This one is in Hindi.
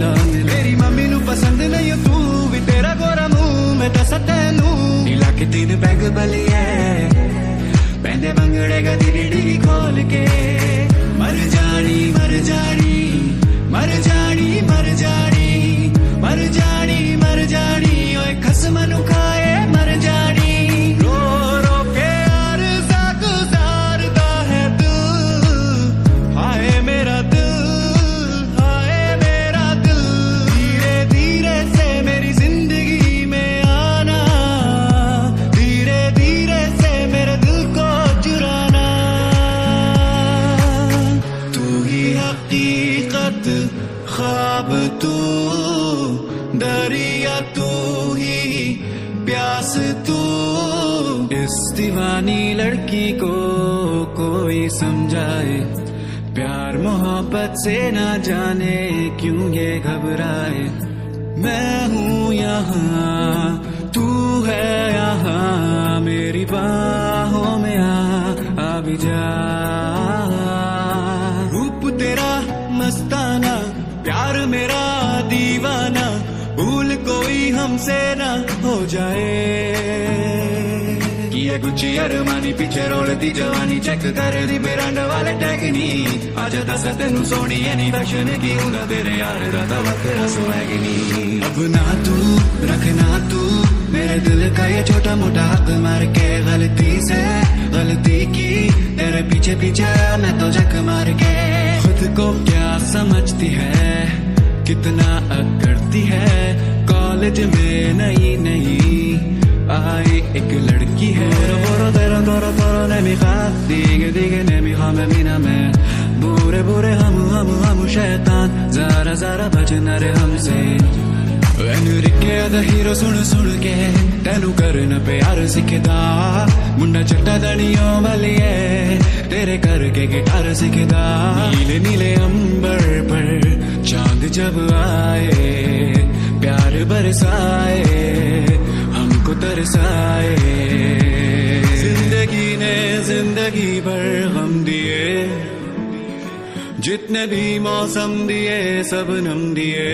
मेरी मम्मी नु पसंद नहीं हो तू भी तेरा गोरा मुँह मैं तो तेनू नीला के तीन बैग बलिए पहने भंगड़े का। धीरे डी खोल के हकीकत ख्वाब तू दरिया तू ही प्यास तू इस दीवानी लड़की को कोई समझाए प्यार मोहब्बत से ना जाने क्यों ये घबराए मैं हूँ यहाँ तू है यहाँ कोई हमसे ना हो जाए। किए गुच्ची अरमानी पीछे रोलती जवानी चेक कर दी बेरांडा वाले टैगनी आज दस तेनू सोनी एनी दर्शन की उड़ा तेरे यार दादा वक्रा सुहागिनी। अब ना तू रखना तू मेरे दिल का ये छोटा मोटा हक मार के गलती से गलती की तेरे पीछे पीछे मैं तो जक मार के। खुद को क्या समझती है कितना अकड़ती है कॉलेज में नहीं नहीं आई एक लड़की है बोरो तेरा तोरो तोरो ने मिखा दिगे दिगे ने मिखा मैं मीना मैं बुरे बुरे हम हम हम शैतान जरा जरा बचना रे हमसे ਐਨਰਿਕੇ ਦਾ ਹੀਰੋ ਸੁਣ ਸੁਣ ਕੇ ਤੈਨੂੰ ਕਰਨ ਪਿਆਰ ਸਿੱਖਦਾ ਮੁੰਡਾ ਚੱਟਾ ਦਣੀਆਂ ਵਾਲੀਏ ਤੇਰੇ ਕਰਕੇ ਗਿਟਾਰ ਸਿੱਖਦਾ ਨੀਲੇ ਨੀਲੇ ਅੰਬਰ पर चांद जब आए प्यार बरसाए, हमको तरसाए। ज़िंदगी ने ज़िंदगी भर हम दिए, जितने भी मौसम दिए, सब नम दिए।